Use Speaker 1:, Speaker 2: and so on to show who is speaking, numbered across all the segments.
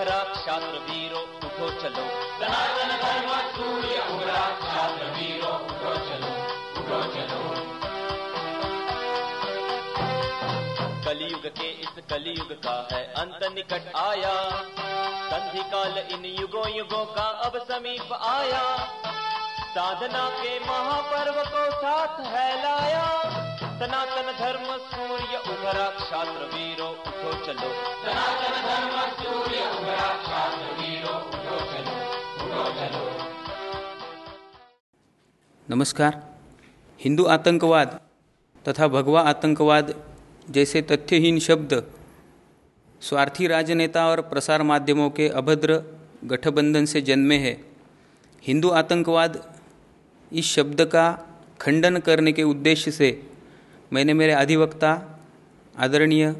Speaker 1: उभरा छात्र वीरो उठो चलो।
Speaker 2: सनातन धर्म सूर्य उभरा छात्र वीरो उठो चलो उठो चलो।
Speaker 1: कलयुग के इस कलयुग का है अंत निकट आया। संधि काल इन युगों युगों का अब समीप आया। साधना के महापर्व को साथ है सनातन धर्म सूर्य उभरा छात्र वीरो उठो चलो।
Speaker 2: सनातन धर्म सूर्य उभरा छात्र वीरो उठो चलो उठो चलो।
Speaker 3: नमस्कार। हिंदू आतंकवाद तथा भगवा आतंकवाद जैसे तथ्यहीन शब्द स्वार्थी राजनेता और प्रसार माध्यमों के अभद्र गठबंधन से जन्मे हैं। हिंदू आतंकवाद इस शब्द का खंडन करने के उद्देश्य से मैंने मेरे अधिवक्ता, आदरणीय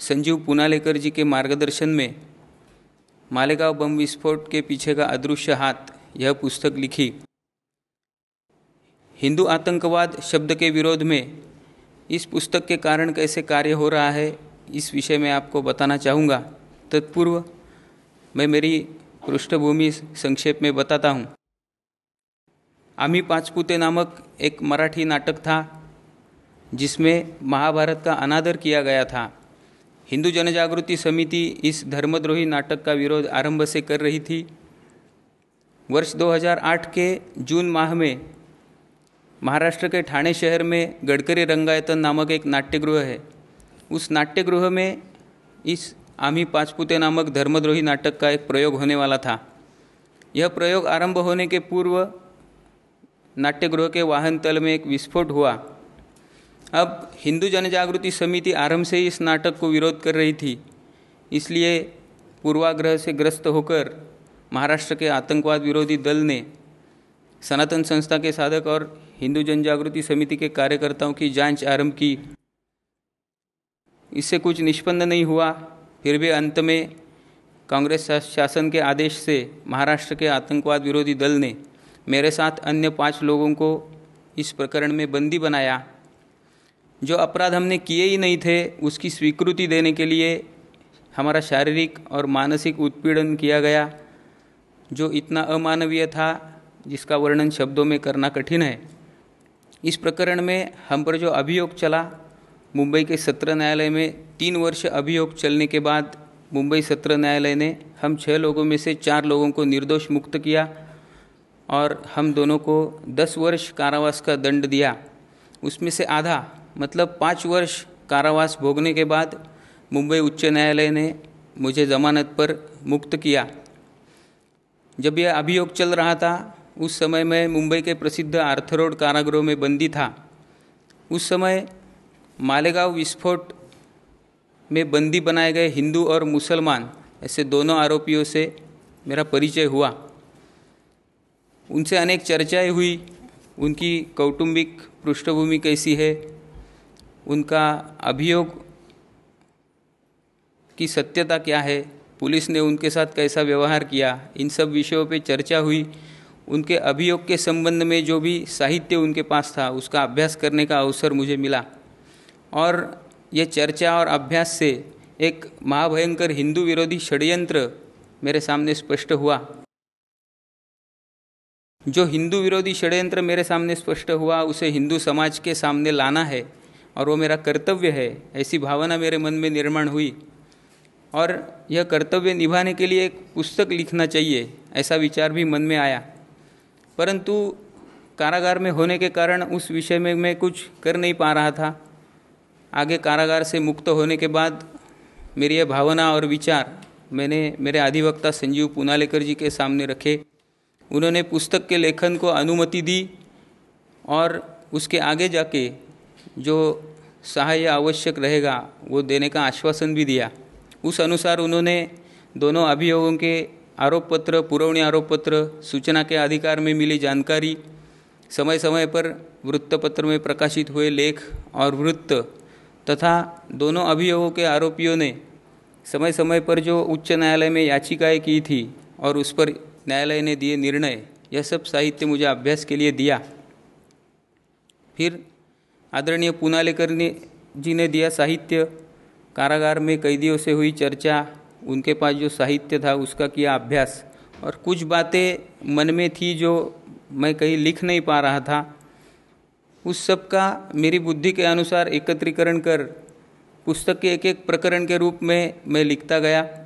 Speaker 3: संजीव पुनालेकर जी के मार्गदर्शन में मालेगांव बम विस्फोट के पीछे का अदृश्य हाथ, यह पुस्तक लिखी। हिंदू आतंकवाद शब्द के विरोध में इस पुस्तक के कारण कैसे कार्य हो रहा है, इस विषय में आपको बताना चाहूँगा। तत्पूर्व मैं मेरी पृष्ठभूमि संक्षेप में बताता हूँ। आम्ही पाचपुते नामक एक मराठी नाटक था जिसमें महाभारत का अनादर किया गया था। हिंदू जनजागृति समिति इस धर्मद्रोही नाटक का विरोध आरंभ से कर रही थी। वर्ष 2008 के जून माह में महाराष्ट्र के ठाणे शहर में गडकरी रंगायतन नामक एक नाट्यगृह है। उस नाट्यगृह में इस आमी पाचपुते नामक धर्मद्रोही नाटक का एक प्रयोग होने वाला था। यह प्रयोग आरंभ होने के पूर्व नाट्यगृह के वाहन तल में एक विस्फोट हुआ। अब हिंदू जनजागृति समिति आरंभ से ही इस नाटक को विरोध कर रही थी। इसलिए पूर्वाग्रह से ग्रस्त होकर महाराष्ट्र के आतंकवाद विरोधी दल ने सनातन संस्था के साधक और हिंदू जनजागृति समिति के कार्यकर्ताओं की जाँच आरंभ की। इससे कुछ निष्पन्न नहीं हुआ, फिर भी अंत में कांग्रेस शासन के आदेश से महाराष्ट्र के आतंकवाद विरोधी दल ने मेरे साथ अन्य पाँच लोगों को इस प्रकरण में बंदी बनाया। जो अपराध हमने किए ही नहीं थे, उसकी स्वीकृति देने के लिए हमारा शारीरिक और मानसिक उत्पीड़न किया गया, जो इतना अमानवीय था, जिसका वर्णन शब्दों में करना कठिन है। इस प्रकरण में हम पर जो अभियोग चला, मुंबई के सत्र न्यायालय में तीन वर्ष अभियोग चलने के बाद मुंबई सत्र न्यायालय ने हम छः लोगों में से चार लोगों को निर्दोष मुक्त किया और हम दोनों को दस वर्ष कारावास का दंड दिया। उसमें से आधा मतलब पाँच वर्ष कारावास भोगने के बाद मुंबई उच्च न्यायालय ने मुझे जमानत पर मुक्त किया। जब यह अभियोग चल रहा था, उस समय मैं मुंबई के प्रसिद्ध आर्थरोड कारागृह में बंदी था। उस समय मालेगांव विस्फोट में बंदी बनाए गए हिंदू और मुसलमान, ऐसे दोनों आरोपियों से मेरा परिचय हुआ। उनसे अनेक चर्चाएँ हुई। उनकी कौटुंबिक पृष्ठभूमि कैसी है? उनका अभियोग की सत्यता क्या है? पुलिस ने उनके साथ कैसा व्यवहार किया? इन सब विषयों पे चर्चा हुई। उनके अभियोग के संबंध में जो भी साहित्य उनके पास था, उसका अभ्यास करने का अवसर मुझे मिला। और ये चर्चा और अभ्यास से एक महाभयंकर हिंदू विरोधी षड्यंत्र मेरे सामने स्पष्ट हुआ। जो हिंदू विरोधी षड्यंत्र मेरे सामने स्पष्ट हुआ, उसे हिंदू समाज के सामने लाना है। और वो मेरा कर्तव्य है, ऐसी भावना मेरे मन में निर्माण हुई। और यह कर्तव्य निभाने के लिए एक पुस्तक लिखना चाहिए, ऐसा विचार भी मन में आया। परंतु कारागार में होने के कारण उस विषय में मैं कुछ कर नहीं पा रहा था। आगे कारागार से मुक्त होने के बाद मेरी यह भावना और विचार मैंने मेरे अधिवक्ता संजीव पुनालेकर जी के सामने रखे। उन्होंने पुस्तक के लेखन को अनुमति दी और उसके आगे जाके जो सहाय आवश्यक रहेगा, वो देने का आश्वासन भी दिया। उस अनुसार उन्होंने दोनों अभियोगों के आरोप पत्र, पुरवणी आरोप पत्र, सूचना के अधिकार में मिली जानकारी, समय समय पर वृत्तपत्र में प्रकाशित हुए लेख और वृत्त तथा दोनों अभियोगों के आरोपियों ने समय समय पर जो उच्च न्यायालय में याचिकाएँ की थी और उस पर न्यायालय ने दिए निर्णय, यह सब साहित्य मुझे अभ्यास के लिए दिया। फिर आदरणीय पुनालेकर ने जी ने दिया साहित्य, कारागार में कैदियों से हुई चर्चा, उनके पास जो साहित्य था उसका किया अभ्यास। और कुछ बातें मन में थी जो मैं कहीं लिख नहीं पा रहा था। उस सब का मेरी बुद्धि के अनुसार एकत्रीकरण कर पुस्तक के एक एक प्रकरण के रूप में मैं लिखता गया।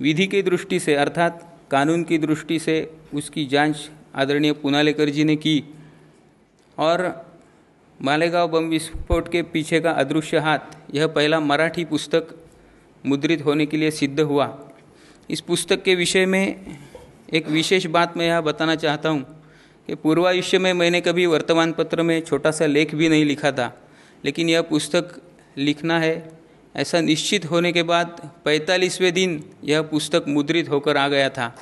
Speaker 3: विधि की दृष्टि से अर्थात कानून की दृष्टि से उसकी जाँच आदरणीय पुनालेकर जी ने की। और मालेगांव बम विस्फोट के पीछे का अदृश्य हाथ, यह पहला मराठी पुस्तक मुद्रित होने के लिए सिद्ध हुआ। इस पुस्तक के विषय में एक विशेष बात मैं यह बताना चाहता हूँ कि पूर्वायुष्य में मैंने कभी वर्तमान पत्र में छोटा सा लेख भी नहीं लिखा था, लेकिन यह पुस्तक लिखना है। ऐसा निश्चित होने के बाद पैंतालीसवें दिन यह पुस्तक मुद्रित होकर आ गया था।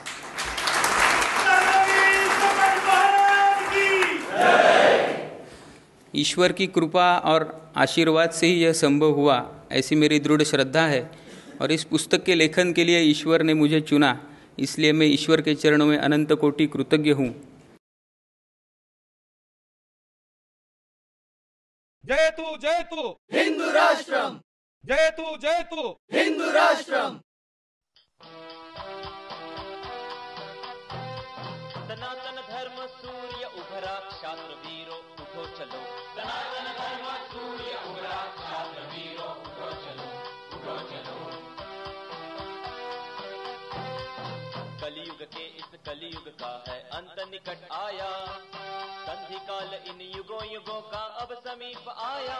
Speaker 3: ईश्वर की कृपा और आशीर्वाद से ही यह संभव हुआ ऐसी मेरी दृढ़ श्रद्धा है। और इस पुस्तक के लेखन के लिए ईश्वर ने मुझे चुना इसलिए मैं ईश्वर के चरणों में अनंत कोटि कृतज्ञ हूँ।
Speaker 4: जयतु जयतु
Speaker 5: हिंदू राष्ट्रम।
Speaker 4: जयतु जयतु
Speaker 5: हिंदू राष्ट्रम।
Speaker 1: इन युगों युगों का अब समीप आया।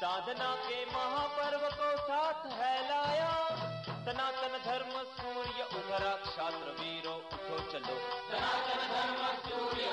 Speaker 1: साधना के महापर्व को साथ है लाया सनातन धर्म सूर्य उभरा, क्षात्र वीरो उठो चलो।
Speaker 2: सनातन धर्म सूर्य